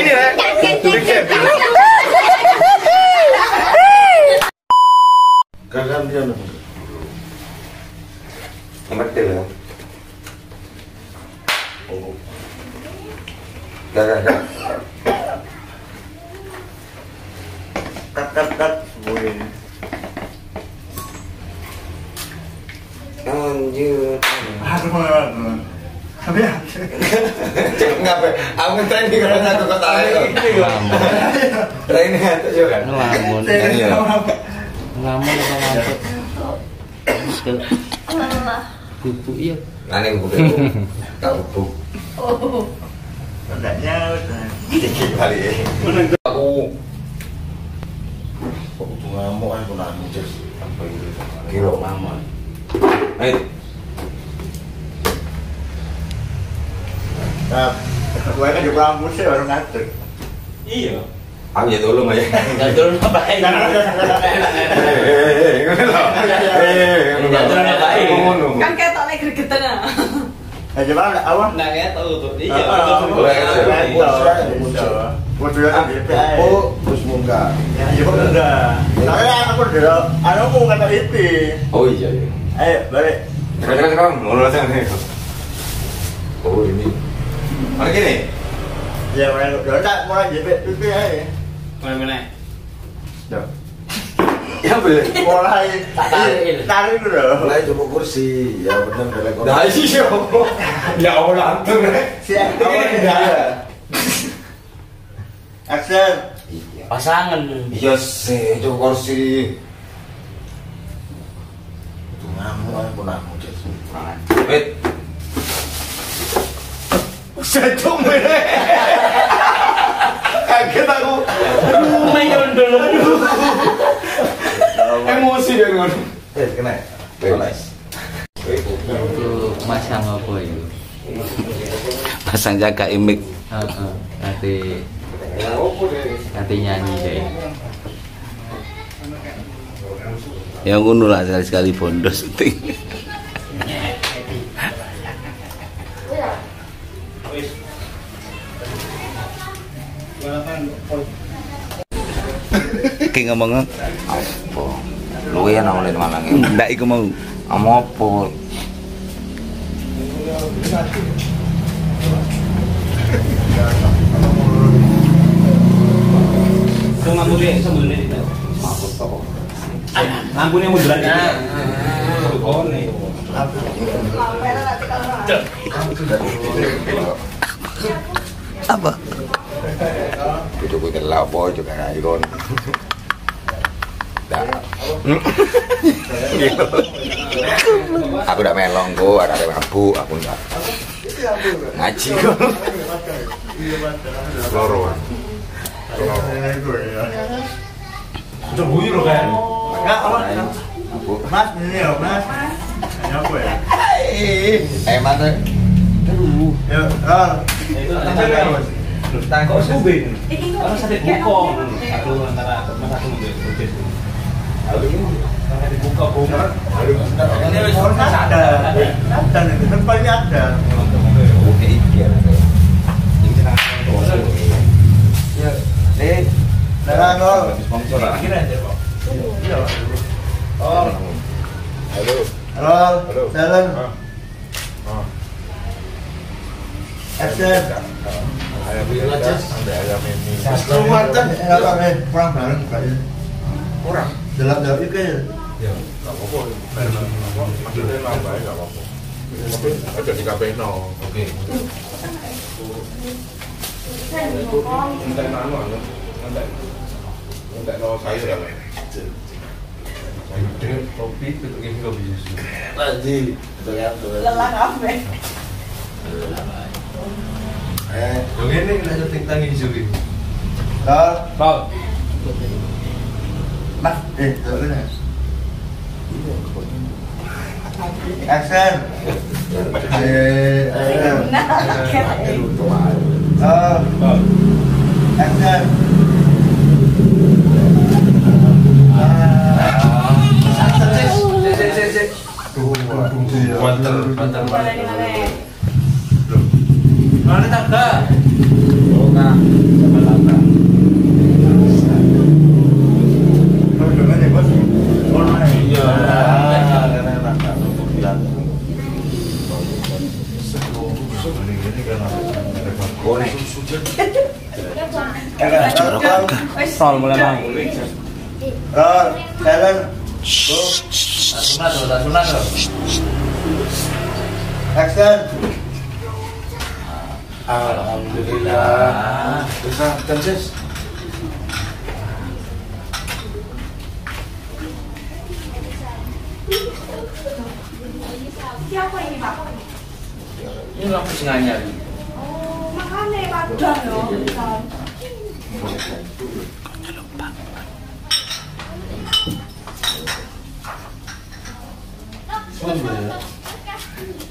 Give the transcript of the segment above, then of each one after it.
ini ya. Gagal dia nih. Ngerti lah. Gak, gak, gak. Kat kat kat. Wih. Lanjut. Aduh, aduh. Tapi ya. Ngapain? Aku training kan satu kota ayo. Training itu juga kan. Ngelamun Iya. ngelamun apa ngantuk ke iya Nani buku Kau buku. Tandanya udah. Dikit kali ya. Aku Kok ngamuk aku nangis. Apa itu? kilo mama. Ayo. Nah, gue kan di kampus ya baru ngatur. iya Aku ya tolong aja. nggak ngono. Nggak turun apa aja. Ngono. Kan ketok lek gregetan ah. Eh, coba ada apa? nggak kayak tahu tuh iya Ah, ah, ya aja. Oh, terus munggah. Ya, ya udah. Soalnya aku udah, aku mau kata itu. Oh iya iya. Ayo, balik. Sekarang sekarang ngono lah sana. Oh ini. Mana gini? Ya, mulai udah tak mulai JP itu aja. Ya boleh. Mulai Tarik. tarik dulu. Mulai coba kursi, ya benar belek orang. Nah iya. Ya Allah ya. Action. pasangan Iya sih, coba kursi. Itu ngamuk aku ngamuk Jas. Wait. Setung Menyondol aduh emosi kan ngono. Eh, kena. Bebas. itu masang apa itu? Pasang jaga imik Heeh, nanti nanti nyanyi deh yang ngono lah sekali sekali bondos Ki ngomong Apa? Lu ya nang oleh malang ya. ndak iku mau apa? munduran oh apa Itu gue telah apa juga. Dah. aku udah melong go, ada ada mabuk, aku enggak. Ngaji go. Loro. udah buyur kan Enggak, apa? Aku. Mas, ini ya, Mas. Ini apa ya? Eh mana? Ya, ah. itu kok subin orang sakit bukong satu antara mas aku dibuka bunga Ini orang ada. Ada tempatnya ada. Oke, iya. Ya, eh, Nah, lo. Sponsor ah. kok Iya. oh Halo. Halo, jalan. Action. Ayam ini ayam ini. Kan, ya, Bang, eh, kurang bareng kayaknya. Kurang. Dalam-dalam itu ya. Ya, enggak apa-apa. Maksudnya nambah enggak apa-apa. Tapi ada di KPI no. Oke. Entek nano ya. Entek. Entek no sayur ya. Sayur deh, topi itu kayak gitu bisa. Tadi, betul ya, betul. Lelah kafe. Eh, Yang ini kita syuting tangi juga. Halo, Paul Mas, eh, jalan ya. Action. Eh, action. Oh, action. Mantel. Boleh nih, boleh. mana tangga Oh, nah. Bonek. Roll mulai bang. Roll, jalan. Action. Alhamdulillah. Bisa tensis. Siapa ini Pak? Ini lampu singanya. Oh, makanya padang loh.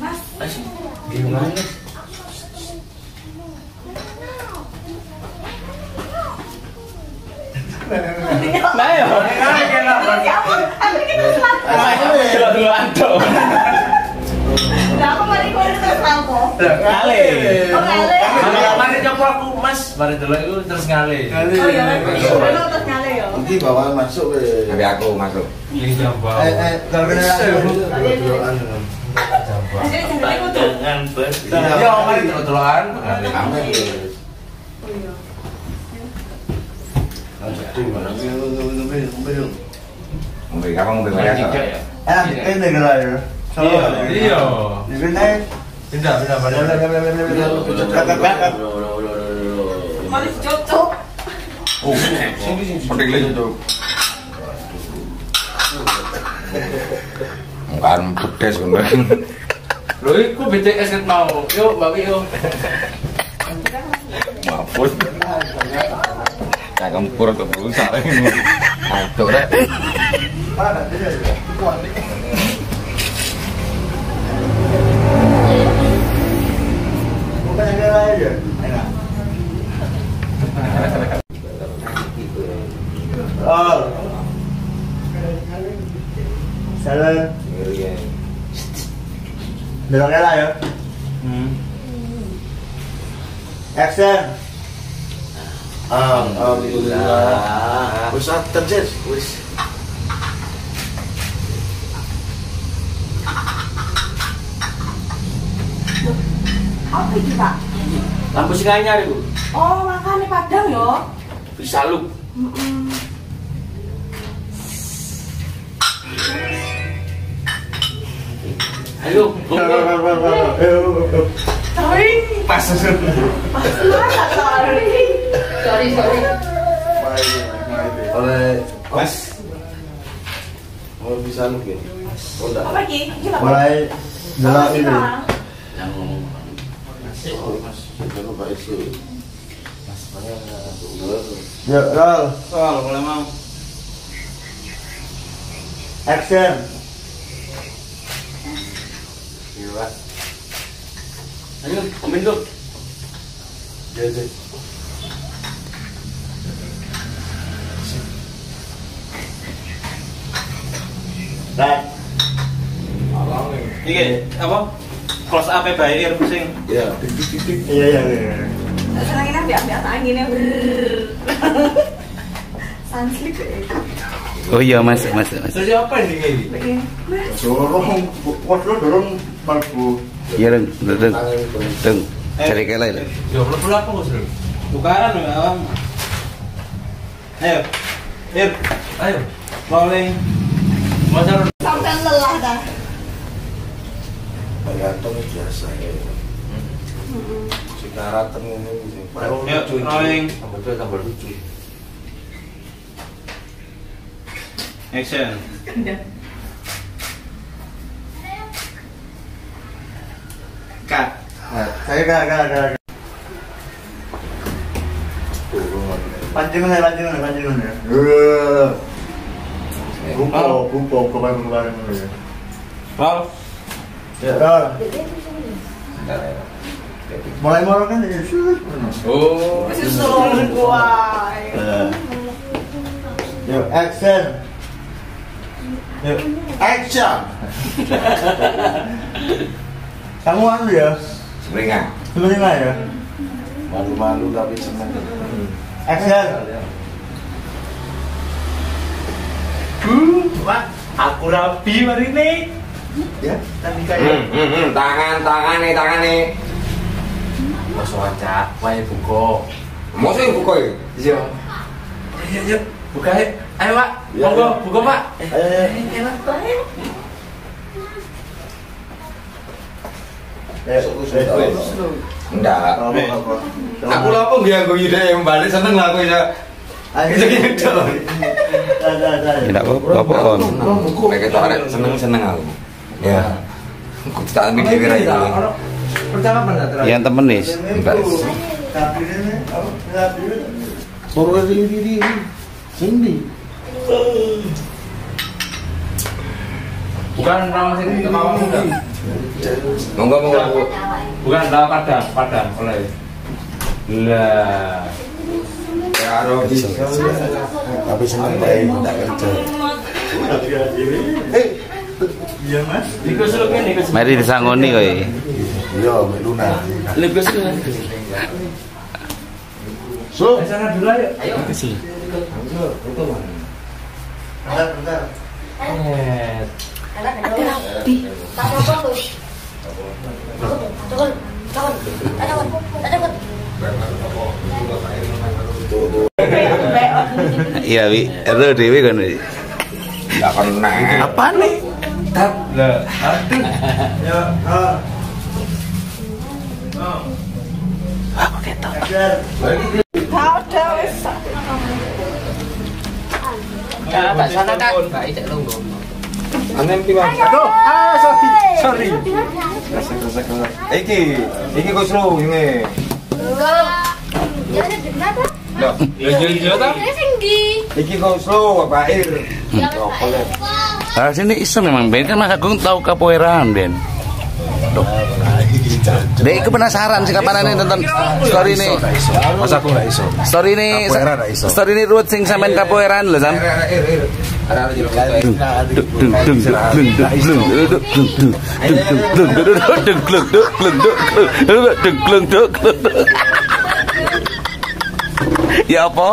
Mas, Gimana? Nah ya. siapa? Aku kita anto. Lah aku mari kau terus selapor. Ngale. Oh, mari coba aku Mas, mari dulu itu terus ngale. Oh iya, iya, terus ngale ya. Nanti bawa masuk ke. Tapi aku masuk. Ini jambal. Eh, eh, jadi aku tuh. Dengan betul. Ya, mari dulu-duluan. Amin. Oh iya. Ngombe kapan ngombe. Eh, ini ya. Iya, iya. Ini naik. Pindah, pindah, Kakak-kakak. Mari cocok. Oh, sini sini. Penting lagi tuh. Kan pedes kan. Lho iku BTS ket mau. Yuk, Mbak Wi, yuk. Mampus. Kayak kempur tuh berusaha. Aduh, rek. Mana? Aja. Kuat Belok lah ya. Action. Alhamdulillah. Wis tensis. Wis. Apa iki Pak? Lampu singanya iku. Oh, makanya padang ya. Bisa lu. Mm-mm. Ayo, Sering. Pas. Masa sering? Sorry, sorry. Oleh Pas. mau bisa lu gitu. Oh, enggak. Apa apa? Mulai sih, ini. Yang ngomong. Yuk, roll. Soal mulai mau. Action. Gila. Ayo, komen tuh. Jadi. Right. Iki apa? Close up e bae pusing. Ya, titik-titik. Iya, iya, iya. Senang ini ambil ambil anginnya. Ya. Oh iya mas, mas, mas. Terus apa ini ini? Dorong, pos lo dorong malbu. Iya dong, dong, dong. Cari kelai dong. Ya belum belum apa Gus? Tukaran ya, Bang. Ayo. Ayo. Ayo. Masa sampai lelah dah. Tergantung biasa ya. Sekarang ini ini. Yuk, rolling. Tambah tambah lucu. Action. Cut. Saya gak, gak, gak. Pancing mana, pancing mana, pancing mana. Buko, buko, kemarin kemarin ya. Roll. Ya. Mulai mulai kan ya, shoot. Oh. Susul gua. Yuk, action. Yuk, action. Kamu anu ya? Sebenarnya. Sebenarnya ya? Malu-malu tapi senang. Action. Pak, aku rapi hari ini. Ya, tadi Hmm, kayak. hmm, hmm. Tangan, tangan nih, tangan nih. Bos wajah, wae buka. Masa yang buka ya? Iya. Ayo, ayo, buka ya. Ayo, Pak. Monggo, buka, Pak. Ayo, Pak. Enggak. Aku apa biar aku yuda yang balik seneng lah aku ya. Gitu. Tidak apa-apa kon. Mereka tuh ada seneng seneng aku ya tak mikir aja yang temen nih mbak sini. Bukan orang sini kemauan muda. Monggo. Bukan lah pada pada oleh. Lah. Ya Tapi senang baik tidak kerja. Eh, Iya mas. Iku suluknya nih, Gus. Mari disangoni kowe. Iya, Mbak Luna. Lebih sih. So, Sana dulu ayo. Ayo. Bentar, bentar. Eh, Ada rapi. Tak apa lu. Turun. Turun. Ada apa? Ada apa? Iya, Wi. Ero dhewe kon. Wi. Enggak kena. Apa nih? Tak, Lah, ada. Ya, ha. Aku ketok. Udah. Ya, Pak sana kan. Pak Ijek. Anem. Aduh, ah sorry, sorry. Kasek kasek. Iki, iki kok slow ini. Loh, iya, iya, iya, jadi. Iki kok slow, Pak Ir. Ya, Pak. Nah, sini iseng memang Ben kan Mas Agung tahu kapoeiraan Ben. Duh. Dek, aku penasaran sih kapan ini nonton story ini. Mas aku nggak iso. Story ini, story ini ruwet sing sampean kapoeiraan loh sam. Ya apa?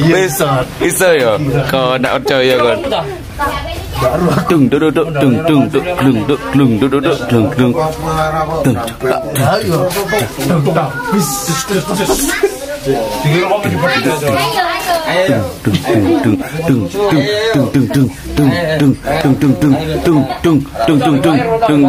Besok. iso ya. Kau nak percaya kan? từng đỡ đỡ đỡ từng từng đỡ từng đỡ từng từng từng từng từng từng từng từng từng từng từng từng từng từng từng từng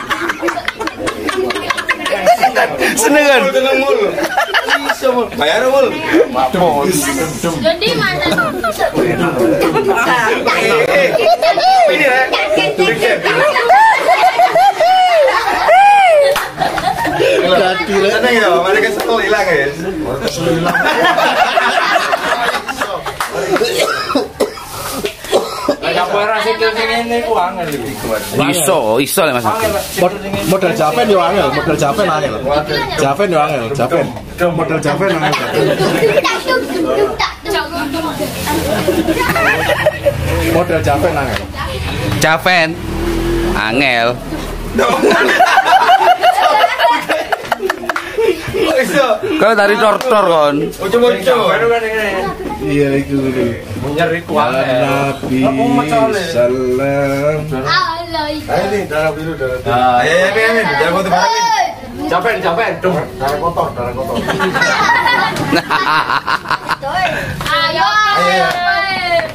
seneng kan Bayar mul. Jadi mana? Ini ya. Ganti lah. Seneng ya, mereka setel hilang ya. Setel hilang. Iso iso lah. Mas Model Javen yo angel, model Javen angel. Javen yo angel, Javen. Model Javen angel. Model Javen angel. Javen. Angel. Kalau tadi tortor kon? Ojo kan. Iya itu. Nyeri ku angel. Nabi salam. Ayo nih, darah biru, darah biru. Ayo, ayo, ayo, ayo. Jangan foto bareng. Capen, capen. Dung. Darah kotor, darah kotor. Ayo.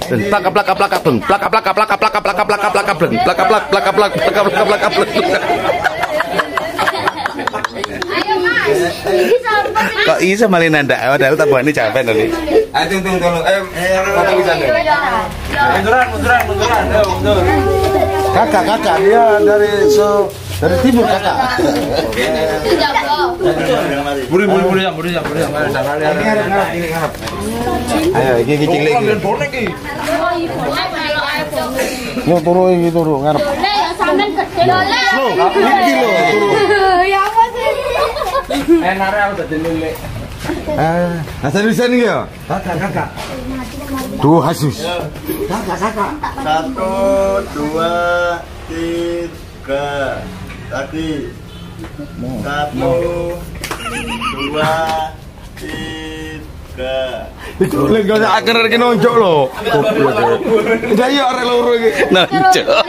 dan plaka plaka plaka pleng plaka plaka plaka plaka plaka plaka plaka pleng plaka plak plaka plak plaka plaka plaka pleng Ayo kok iso malah nanda padahal tabuhannya Javen tadi Ayo, tung, tung, tolong. Eh, foto bisa nih. Munduran, munduran, munduran. Ayo, mundur. Kakak, kakak dia dari so dari timur kakak. Buri, buri, buri, jam, buri, jam, buri, jam. Ayo, lihat. Ini ngarep, ngarep, ini ngarep. Ayo, iki iki cilik iki. bonek iki. Yo turu iki turu ngarep. Yang sampean gede Slow. Iki lho. Ya apa sih? Enak aku dadi nilik. Ah, asal tulisan iki ya? Kakak, kakak. Tuh hasus. Satu, dua, tiga. Tadi. Satu, dua, tiga. Itu lek gak akan nonjok lho. Udah yo arek loro iki. Nonjok.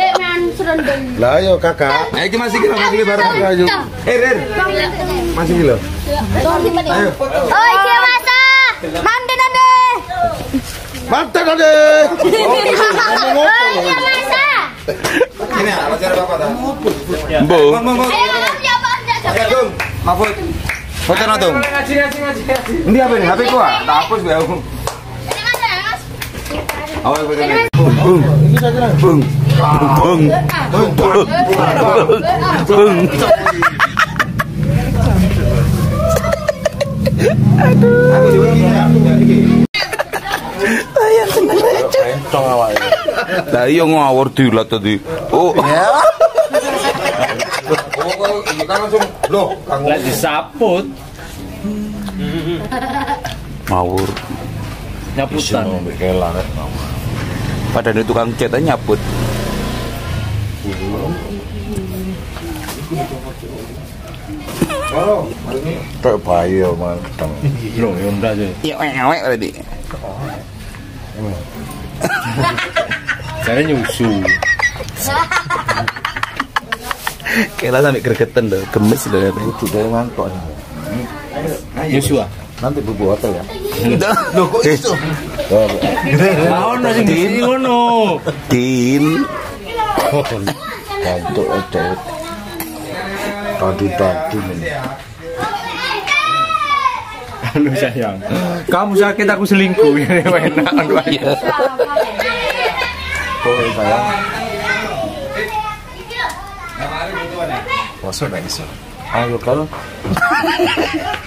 Serendeng. Lah yo kakak. Ayo iki masih kira masih bareng ayo. Eh Ren, masih kilo. Ayo. Oh, iki masa. Mande nande. Mantap ade. Oh, iki masa. Ini apa cara bapak ta? Mbo. Ayo, aja. Ya, Tung. Mahfud. Foto ngaji. Ini apa nih? HP ku ah? Tak hapus aku. Ini mas, ya, mas. Bung. Bung. Bung. Awake. Lah iya ngawur dilat tadi. Oh. Oh, kok ini kan langsung loh, Kang. Lah disaput. Ngawur. Nyaputan. Kelang. Padahal itu tukang cat nyaput. Halo. Tok bayo manteng. Loh, ya ndak sih. Iya, ngewek tadi. Cara nyusu. Kela sampai gregetan loh, gemes loh. Itu dari mantap. Nyusu ah. Nanti bubu hotel ya. Loh, kok iso? Lawan sing di ngono. Din. Bantu aja. Tadi-tadi nih. Anu sayang. Kamu sakit aku selingkuh. Enak anu aja. Tuh sayang. Masa nggak bisa? Ayo kalau.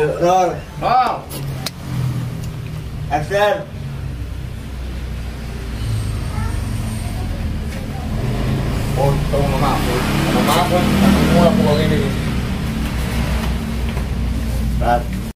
Roll. Roll. Action. Oh, tolong maaf. Maaf, aku mulai pukul ini. Cut.